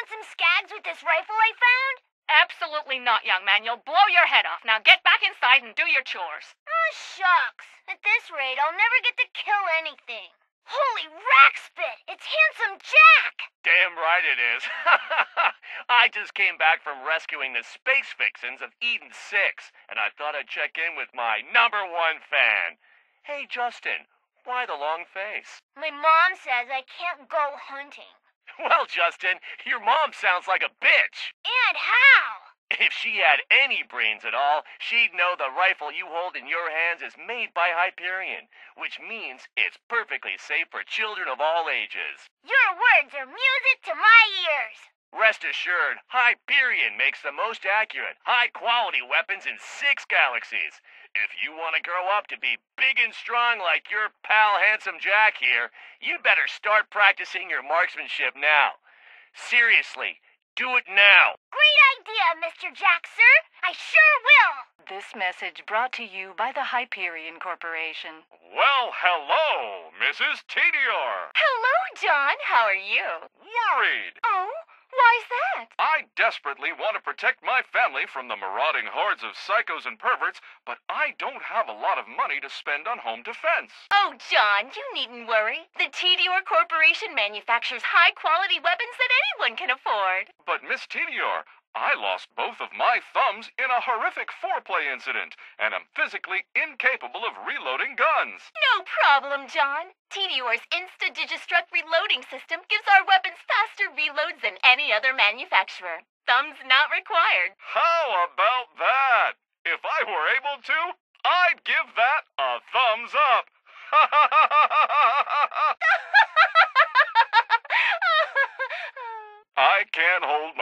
hunt some skags with this rifle I found? Absolutely not, young man. You'll blow your head off. Now get back inside and do your chores. Oh, shucks. At this rate, I'll never get to kill anything. Holy rackspit! It's Handsome Jack! Damn right it is. I just came back from rescuing the space fixins of Eden 6, and I thought I'd check in with my number one fan. Hey, Justin, why the long face? My mom says I can't go hunting. Well, Justin, your mom sounds like a bitch. And how? If she had any brains at all, she'd know the rifle you hold in your hands is made by Hyperion, which means it's perfectly safe for children of all ages. Your words are music to my ears. Rest assured, Hyperion makes the most accurate, high quality weapons in six galaxies. If you want to grow up to be big and strong like your pal Handsome Jack here, you'd better start practicing your marksmanship now. Seriously, do it now. Great idea, Mr. Jack, sir. I sure will. This message brought to you by the Hyperion Corporation. Well, hello, Mrs. Tediore. Hello, John. How are you? Worried. Oh, why's that? I desperately want to protect my family from the marauding hordes of psychos and perverts, but I don't have a lot of money to spend on home defense. Oh, John, you needn't worry. The Tediore Corporation manufactures high quality weapons that anyone can afford. But, Miss Tediore, I lost both of my thumbs in a horrific foreplay incident, and am physically incapable of reloading guns. No problem, John. Tediore's Insta Digistruct reloading system gives our weapons faster reloads than any other manufacturer. Thumbs not required. How about that? If I were able to, I'd give that a thumbs up. I can't hold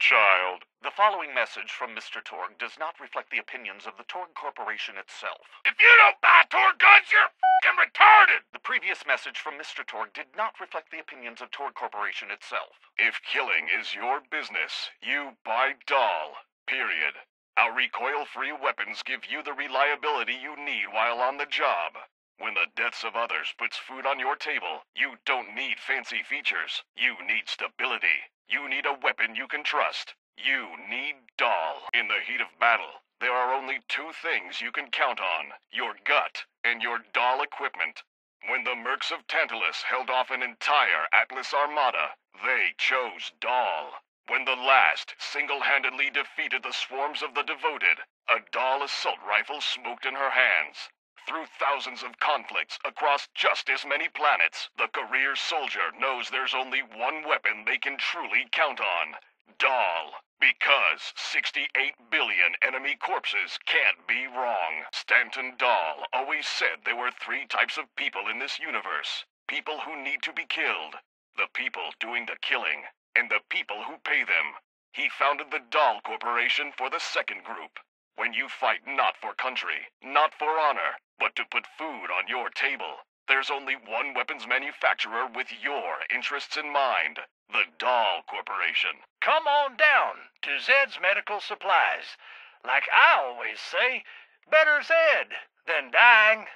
child. The following message from Mr. Torgue does not reflect the opinions of the Torgue Corporation itself. If you don't buy Torgue guns, you're fing retarded! The previous message from Mr. Torgue did not reflect the opinions of Torgue Corporation itself. If killing is your business, you buy Dahl. Period. Our recoil-free weapons give you the reliability you need while on the job. When the deaths of others puts food on your table, you don't need fancy features. You need stability. You need a weapon you can trust. You need Dahl. In the heat of battle, there are only two things you can count on your gut and your Dahl equipment. When the Mercs of Tantalus held off an entire Atlas armada, they chose Dahl. When the last single handedly defeated the swarms of the devoted, a Dahl assault rifle smoked in her hands. Through thousands of conflicts across just as many planets, the career soldier knows there's only one weapon they can truly count on Dahl. Because 68 billion enemy corpses can't be wrong. Stanton Dahl always said there were three types of people in this universe people who need to be killed, the people doing the killing, and the people who pay them. He founded the Dahl Corporation for the second group. When you fight not for country, not for honor, but to put food on your table, there's only one weapons manufacturer with your interests in mind the Dahl Corporation. Come on down to Zed's Medical Supplies. Like I always say, better Zed than dying.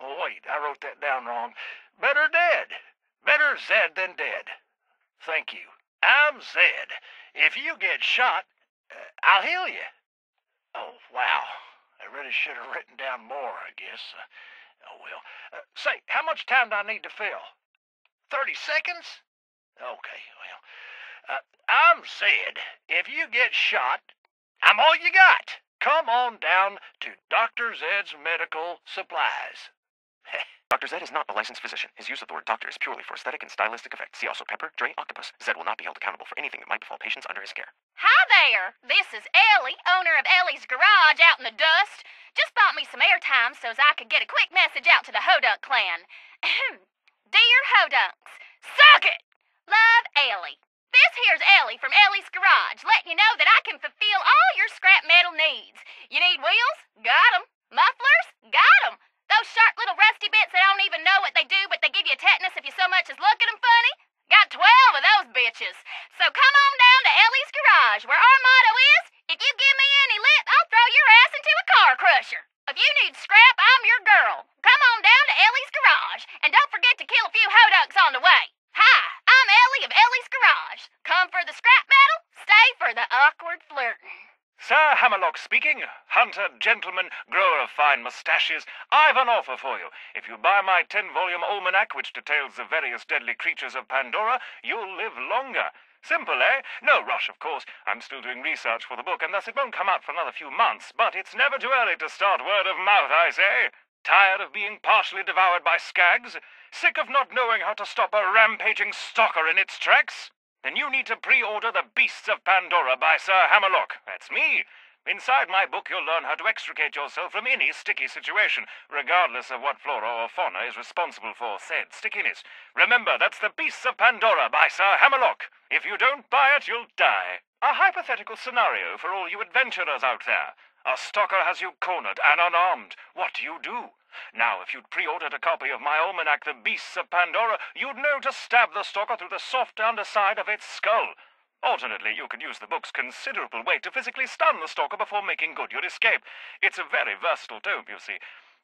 Oh, wait, I wrote that down wrong. Better dead. Better Zed than dead. Thank you. I'm Zed. If you get shot, uh, I'll heal you. Oh, wow. I really should have written down more, I guess. Uh, oh, well. Uh, say, how much time do I need to fill? 30 seconds? Okay, well. Uh, I'm Zed. If you get shot, I'm all you got. Come on down to Dr. Zed's Medical Supplies. Dr. Zed is not a licensed physician. His use of the word doctor is purely for aesthetic and stylistic effect. See also Pepper, Dre, Octopus. Zed will not be held accountable for anything that might befall patients under his care. Hi there. This is Ellie, owner of Ellie's Garage out in the dust. Just bought me some airtime so's I could get a quick message out to the Hodunk clan. Dear Hodunks, suck it! Love Ellie. This here's Ellie from Ellie's Garage, letting you know that I can fulfill all your scrap metal needs. You need wheels? Got 'em. Mufflers? Got 'em. Those sharp little rusty bits that don't even know what they do, but they give you tetanus if you so much as look at them funny? Got 12 of those bitches. So come on down to Ellie's Garage, where our motto is if you give me any lip, I'll throw your ass into a car crusher. If you need scrap, I'm your girl. Come on down to Ellie's Garage, and don't forget to kill a few Hodunks on the way. Hi, I'm Ellie of Ellie's Garage. Come for the scrap metal, stay for the awkward flirting. Hammerlock speaking. Hunter, gentleman, grower of fine mustaches. I've an offer for you. If you buy my 10 volume almanac, which details the various deadly creatures of Pandora, you'll live longer. Simple, eh? No rush, of course. I'm still doing research for the book, and thus it won't come out for another few months. But it's never too early to start word of mouth, I say. Tired of being partially devoured by skags? Sick of not knowing how to stop a rampaging stalker in its tracks? Then you need to pre-order The Beasts of Pandora by Sir Hammerlock. That's me. Inside my book, you'll learn how to extricate yourself from any sticky situation, regardless of what flora or fauna is responsible for said stickiness. Remember, that's The Beasts of Pandora by Sir Hammerlock. If you don't buy it, you'll die. A hypothetical scenario for all you adventurers out there. A stalker has you cornered and unarmed. What do you do? Now, if you'd pre-ordered a copy of my almanac, The Beasts of Pandora, you'd know to stab the stalker through the soft underside of its skull. Alternately, you could use the book's considerable weight to physically stun the stalker before making good your escape. It's a very versatile tome, you see.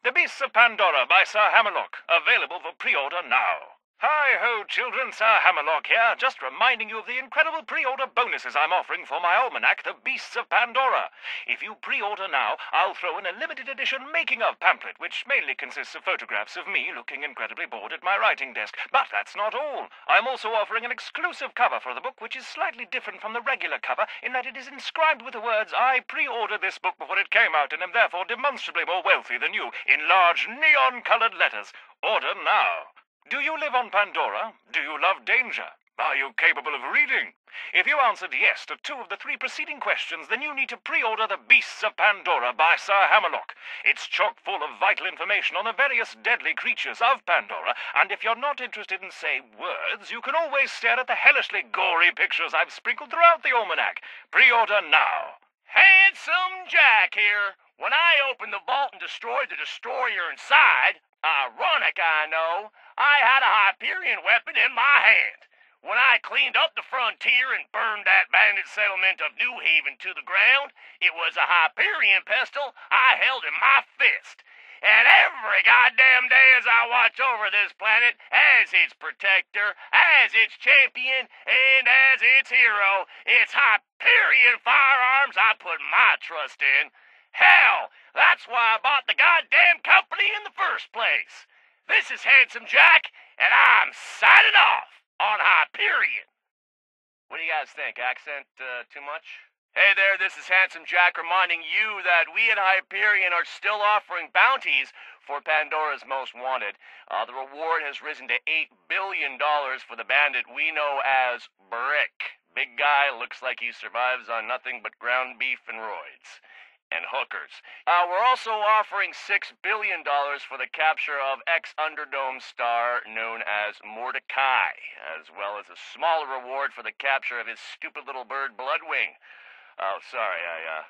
The Beasts of Pandora by Sir Hammerlock, available for pre-order now. Hi ho, children, Sir Hammerlock here, just reminding you of the incredible pre-order bonuses I'm offering for my almanac, The Beasts of Pandora. If you pre-order now, I'll throw in a limited edition making-of pamphlet, which mainly consists of photographs of me looking incredibly bored at my writing desk. But that's not all. I'm also offering an exclusive cover for the book, which is slightly different from the regular cover in that it is inscribed with the words, I pre-ordered this book before it came out and am therefore demonstrably more wealthy than you, in large neon-colored letters. Order now. Do you live on Pandora? Do you love danger? Are you capable of reading? If you answered yes to two of the three preceding questions, then you need to pre-order The Beasts of Pandora by Sir Hammerlock. It's chock full of vital information on the various deadly creatures of Pandora, and if you're not interested in, say, words, you can always stare at the hellishly gory pictures I've sprinkled throughout the almanac. Pre-order now. Handsome Jack here. When I opened the vault and destroyed the destroyer inside, ironic I know, I had a Hyperion weapon in my hand. When I cleaned up the frontier and burned that bandit settlement of New Haven to the ground, it was a Hyperion pistol I held in my fist. And every goddamn day as I watch over this planet, as its protector, as its champion, and as its hero, it's Hyperion firearms I put my trust in. Hell, that's why I bought the goddamn company in the first place. This is Handsome Jack, and I'm signing off on Hyperion. What do you guys think? Accent uh, too much? Hey there, this is Handsome Jack reminding you that we at Hyperion are still offering bounties for Pandora's Most Wanted. Uh, the reward has risen to $8 billion for the bandit we know as Brick. Big guy, looks like he survives on nothing but ground beef and roids and hookers. Uh, we're also offering $6 billion for the capture of ex Underdome star known as Mordecai, as well as a small reward for the capture of his stupid little bird Bloodwing. Oh, sorry, I, uh,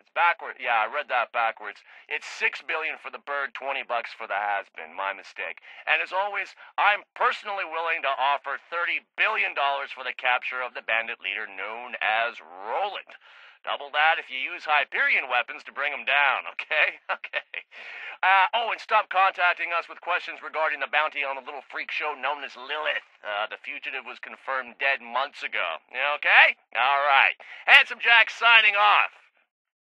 it's backward. Yeah, I read that backwards. It's six billion for the bird, twenty bucks for the has-been. My mistake. And as always, I'm personally willing to offer thirty billion dollars for the capture of the bandit leader known as Roland. Double that if you use Hyperion weapons to bring them down, okay? Okay. Uh, oh, and stop contacting us with questions regarding the bounty on the little freak show known as Lilith. Uh, the fugitive was confirmed dead months ago. Okay? All right. Handsome Jack signing off.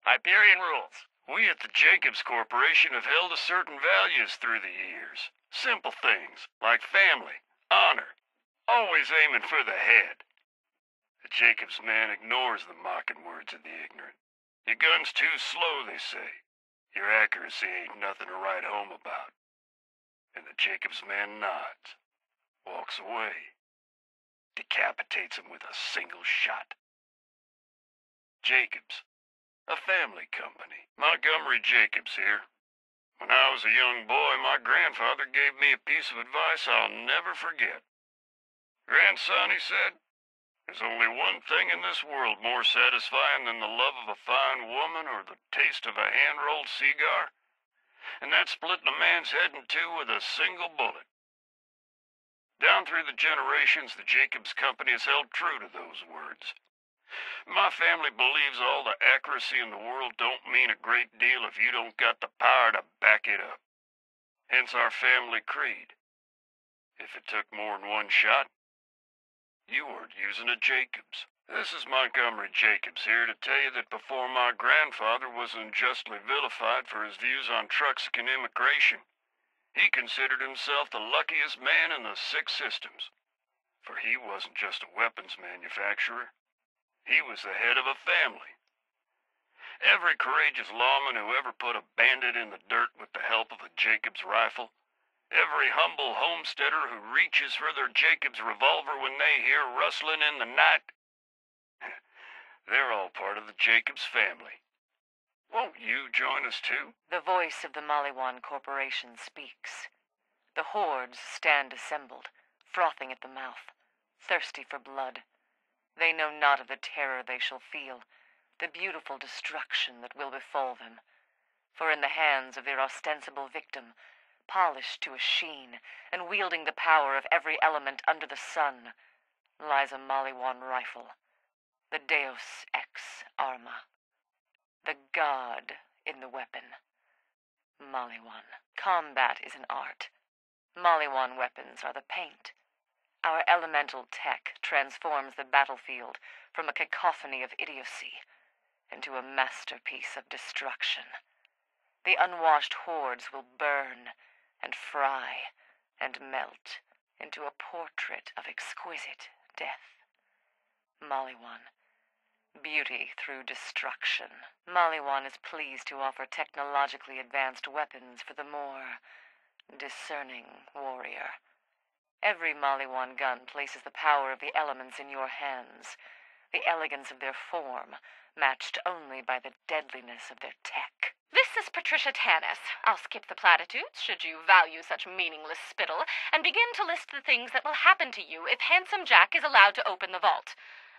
Hyperion rules. We at the Jakobs Corporation have held to certain values through the years. Simple things, like family, honor, always aiming for the head. Jakobs man ignores the mocking words of the ignorant. Your gun's too slow, they say. Your accuracy ain't nothing to write home about. And the Jakobs man nods, walks away, decapitates him with a single shot. Jakobs, a family company. Montgomery Jakobs here. When I was a young boy, my grandfather gave me a piece of advice I'll never forget. Grandson, he said, there's only one thing in this world more satisfying than the love of a fine woman or the taste of a hand-rolled cigar, and that's splitting a man's head in two with a single bullet. Down through the generations, the Jakobs Company has held true to those words. My family believes all the accuracy in the world don't mean a great deal if you don't got the power to back it up. Hence our family creed. If it took more than one shot, you weren't using a Jakobs. This is Montgomery Jakobs here to tell you that before my grandfather was unjustly vilified for his views on Truxican immigration, he considered himself the luckiest man in the six systems. For he wasn't just a weapons manufacturer, he was the head of a family. Every courageous lawman who ever put a bandit in the dirt with the help of a Jakobs rifle, every humble homesteader who reaches for their Jakobs revolver when they hear rustling in the night, they're all part of the Jakobs family. Won't you join us too? The voice of the Maliwan Corporation speaks. The hordes stand assembled, frothing at the mouth, thirsty for blood. They know not of the terror they shall feel, the beautiful destruction that will befall them. For in the hands of their ostensible victim, polished to a sheen, and wielding the power of every element under the sun, lies a Maliwan rifle, the Deus ex arma, the god in the weapon. Maliwan. Combat is an art. Maliwan weapons are the paint. Our elemental tech transforms the battlefield from a cacophony of idiocy into a masterpiece of destruction. The unwashed hordes will burn and fry and melt into a portrait of exquisite death. Maliwan. Beauty through destruction. Maliwan is pleased to offer technologically advanced weapons for the more discerning warrior. Every Maliwan gun places the power of the elements in your hands, the elegance of their form, matched only by the deadliness of their tech. This is Patricia Tanis. I'll skip the platitudes, should you value such meaningless spittle, and begin to list the things that will happen to you if Handsome Jack is allowed to open the vault.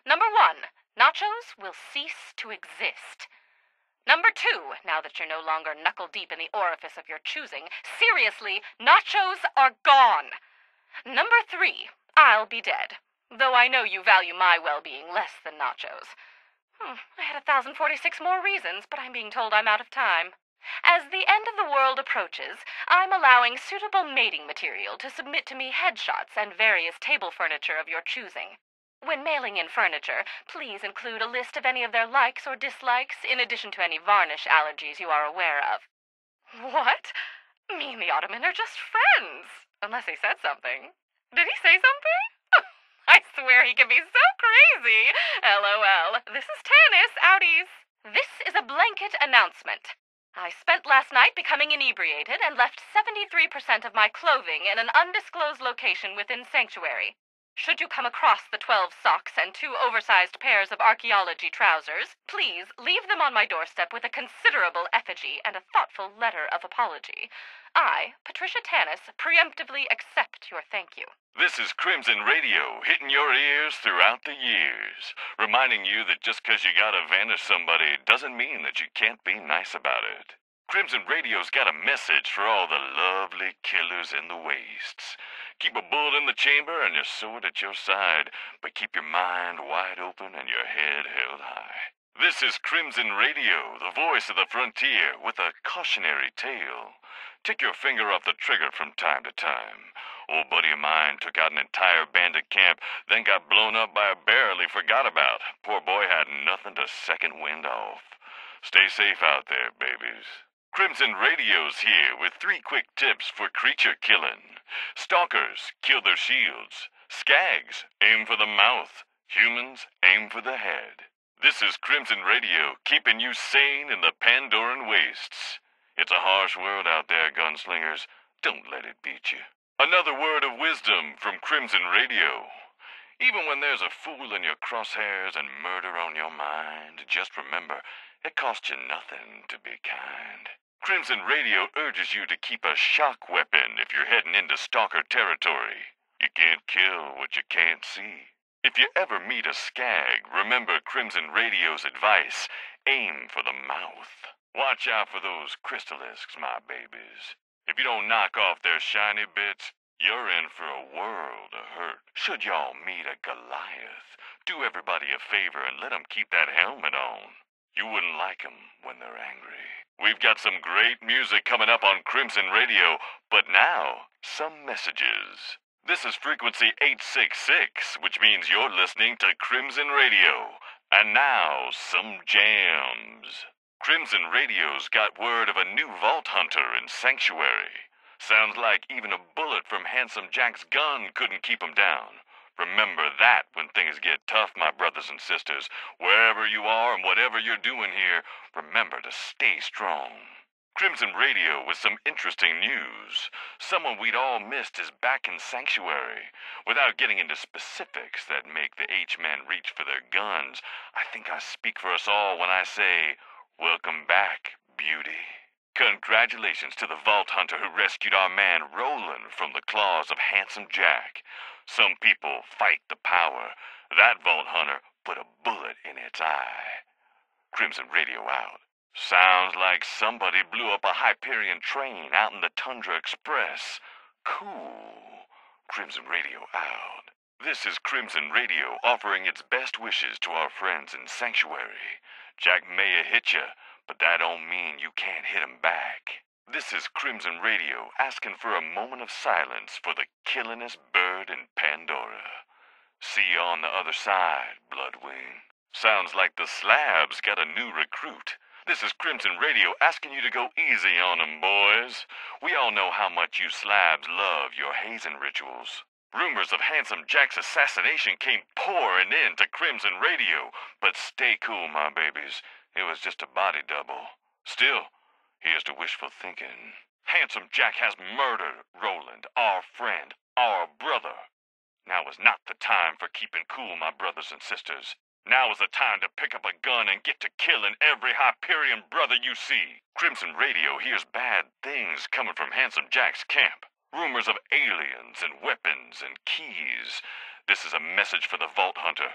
Number one, nachos will cease to exist. Number two, now that you're no longer knuckle deep in the orifice of your choosing, seriously, nachos are gone. Number three, I'll be dead. Though I know you value my well being less than nachos. Hmm, I had a thousand forty six more reasons, but I'm being told I'm out of time. As the end of the world approaches, I'm allowing suitable mating material to submit to me headshots and various table furniture of your choosing. When mailing in furniture, please include a list of any of their likes or dislikes, in addition to any varnish allergies you are aware of. What? Me and the Ottoman are just friends. Unless he said something. Did he say something? I swear he can be so crazy. LOL. This is Tanis, outies. This is a blanket announcement. I spent last night becoming inebriated and left 73% of my clothing in an undisclosed location within Sanctuary. Should you come across the 12 socks and two oversized pairs of archaeology trousers, please leave them on my doorstep with a considerable effigy and a thoughtful letter of apology. I, Patricia Tanis, preemptively accept your thank you. This is Crimson Radio, hitting your ears throughout the years, reminding you that just 'cause you gotta vanish somebody doesn't mean that you can't be nice about it. Crimson Radio's got a message for all the lovely killers in the wastes. Keep a bullet in the chamber and your sword at your side, but keep your mind wide open and your head held high. This is Crimson Radio, the voice of the frontier, with a cautionary tale. Take your finger off the trigger from time to time. Old buddy of mine took out an entire bandit camp, then got blown up by a barrel he forgot about. Poor boy had nothing to second wind off. Stay safe out there, babies. Crimson Radio's here with three quick tips for creature killing. Stalkers, kill their shields. Skags, aim for the mouth. Humans, aim for the head. This is Crimson Radio, keeping you sane in the Pandoran wastes. It's a harsh world out there, gunslingers. Don't let it beat you. Another word of wisdom from Crimson Radio. Even when there's a fool in your crosshairs and murder on your mind, just remember, it costs you nothing to be kind. Crimson Radio urges you to keep a shock weapon if you're heading into stalker territory. You can't kill what you can't see. If you ever meet a skag, remember Crimson Radio's advice aim for the mouth. Watch out for those crystalisks, my babies. If you don't knock off their shiny bits, you're in for a world of hurt. Should y'all meet a Goliath, do everybody a favor and let 'em keep that helmet on. You wouldn't like 'em when they're angry. We've got some great music coming up on Crimson Radio, but now, some messages. This is frequency 866, which means you're listening to Crimson Radio. And now, some jams. Crimson Radio's got word of a new Vault Hunter in Sanctuary. Sounds like even a bullet from Handsome Jack's gun couldn't keep him down. Remember that when things get tough, my brothers and sisters. Wherever you are and whatever you're doing here, remember to stay strong. Crimson Radio with some interesting news. Someone we'd all missed is back in Sanctuary. Without getting into specifics that make the H-Men reach for their guns, I think I speak for us all when I say, Welcome back, beauty. Congratulations to the Vault Hunter who rescued our man Roland from the claws of Handsome Jack. Some people fight the power. That Vault Hunter put a bullet in its eye. Crimson Radio out. Sounds like somebody blew up a Hyperion train out in the Tundra Express. Cool. Crimson Radio out. This is Crimson Radio offering its best wishes to our friends in Sanctuary. Jack may have hit you, but that don't mean you can't hit him back. This is Crimson Radio asking for a moment of silence for the killingest bird in Pandora. See you on the other side, Bloodwing. Sounds like the Slabs got a new recruit. This is Crimson Radio asking you to go easy on 'em, boys. We all know how much you Slabs love your hazing rituals. Rumors of Handsome Jack's assassination came pouring in to Crimson Radio, but stay cool, my babies. It was just a body double. Still, Here's to wishful thinking. Handsome Jack has murdered Roland, our friend, our brother. Now is not the time for keeping cool, my brothers and sisters. Now is the time to pick up a gun and get to killing every Hyperion brother you see. Crimson Radio hears bad things coming from Handsome Jack's camp. Rumors of aliens and weapons and keys. This is a message for the Vault Hunter.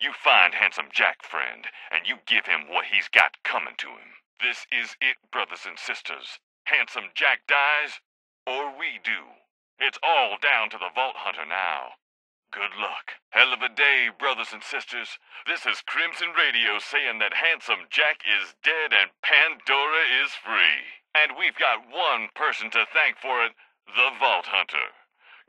You find Handsome Jack, friend, and you give him what he's got coming to him. This is it, brothers and sisters. Handsome Jack dies, or we do. It's all down to the Vault Hunter now. Good luck. Hell of a day, brothers and sisters. This is Crimson Radio saying that Handsome Jack is dead and Pandora is free. And we've got one person to thank for it the Vault Hunter.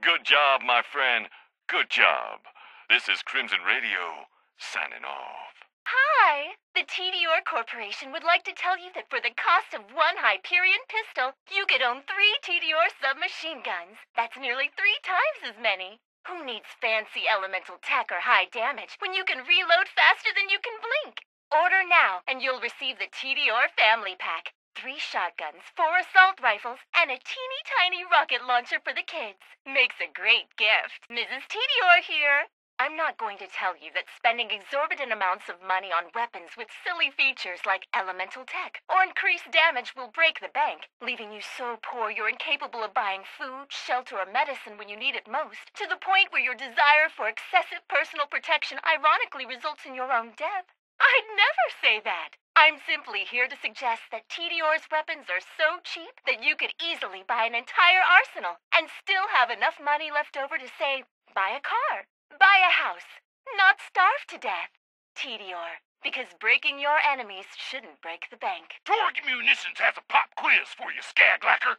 Good job, my friend. Good job. This is Crimson Radio signing off. Hi! The Tediore Corporation would like to tell you that for the cost of one Hyperion pistol, you could own three Tediore submachine guns. That's nearly three times as many. Who needs fancy elemental tech or high damage when you can reload faster than you can blink? Order now, and you'll receive the Tediore Family Pack. Three shotguns, four assault rifles, and a teeny tiny rocket launcher for the kids. Makes a great gift. Mrs. Tediore here. I'm not going to tell you that spending exorbitant amounts of money on weapons with silly features like elemental tech or increased damage will break the bank, leaving you so poor you're incapable of buying food, shelter, or medicine when you need it most, to the point where your desire for excessive personal protection ironically results in your own death. I'd never say that. I'm simply here to suggest that Tediore's weapons are so cheap that you could easily buy an entire arsenal and still have enough money left over to, say, buy a car Buy a house, not starve to death. Tediore, because breaking your enemies shouldn't break the bank. Torgue Munitions has a pop quiz for you, Skaglacker.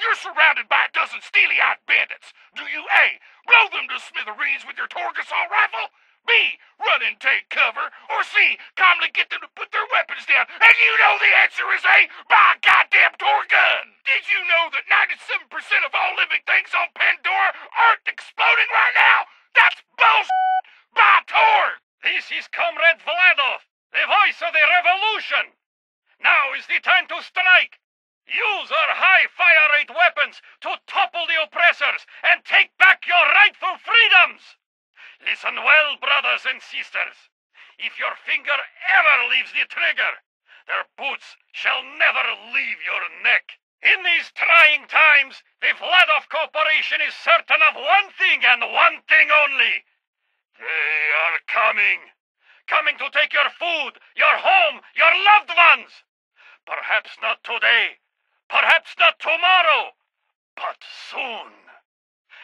You're surrounded by a dozen steely-eyed bandits. Do you A. Blow them to smithereens with your Torgue assault rifle? B. Run and take cover? Or C. Calmly get them to put their weapons down? And you know the answer is A. by goddamn Torgue gun! Did you know that 97% of all living things on Pandora aren't exploding right now? That's bullshit! Bator! This is Comrade Vladof, the voice of the revolution. Now is the time to strike. Use our high fire rate weapons to topple the oppressors and take back your rightful freedoms. Listen well, brothers and sisters. If your finger ever leaves the trigger, their boots shall never leave your neck. In these trying times, the Vladof Corporation is certain of one thing and one thing only. They are coming. Coming to take your food, your home, your loved ones. Perhaps not today. Perhaps not tomorrow. But soon.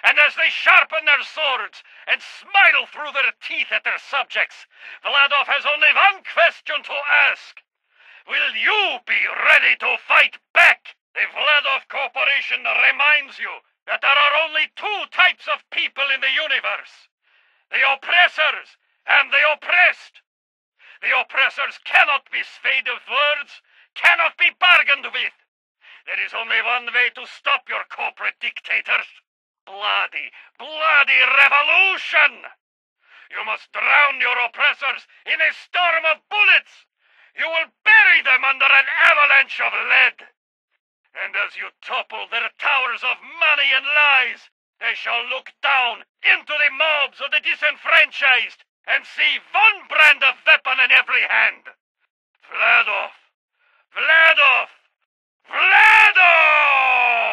And as they sharpen their swords and smile through their teeth at their subjects, Vladof has only one question to ask. Will you be ready to fight back? The Vladof Corporation reminds you that there are only two types of people in the universe the oppressors and the oppressed. The oppressors cannot be swayed with words, cannot be bargained with. There is only one way to stop your corporate dictators bloody, bloody revolution! You must drown your oppressors in a storm of bullets! You will bury them under an avalanche of lead! And as you topple their towers of money and lies, they shall look down into the mobs of the disenfranchised and see one brand of weapon in every hand. Vladof! Vladof! Vladof!